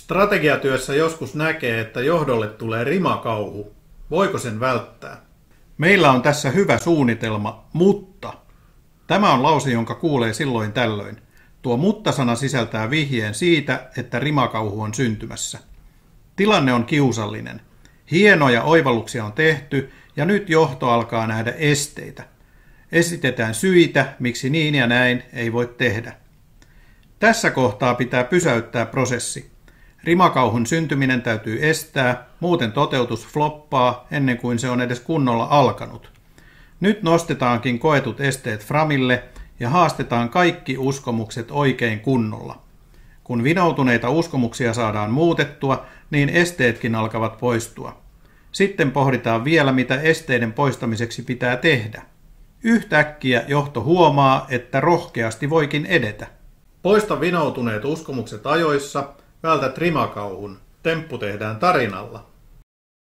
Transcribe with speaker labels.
Speaker 1: Strategiatyössä joskus näkee, että johdolle tulee rimakauhu. Voiko sen välttää? Meillä on tässä hyvä suunnitelma, mutta. Tämä on lause, jonka kuulee silloin tällöin. Tuo mutta-sana sisältää vihjeen siitä, että rimakauhu on syntymässä. Tilanne on kiusallinen. Hienoja oivalluksia on tehty ja nyt johto alkaa nähdä esteitä. Esitetään syitä, miksi niin ja näin ei voi tehdä. Tässä kohtaa pitää pysäyttää prosessi. Rimakauhun syntyminen täytyy estää, muuten toteutus floppaa ennen kuin se on edes kunnolla alkanut. Nyt nostetaankin koetut esteet framille ja haastetaan kaikki uskomukset oikein kunnolla. Kun vinoutuneita uskomuksia saadaan muutettua, niin esteetkin alkavat poistua. Sitten pohditaan vielä, mitä esteiden poistamiseksi pitää tehdä. Yhtäkkiä johto huomaa, että rohkeasti voikin edetä. Poista vinoutuneet uskomukset ajoissa, vältä trimakauhun. Temppu tehdään tarinalla.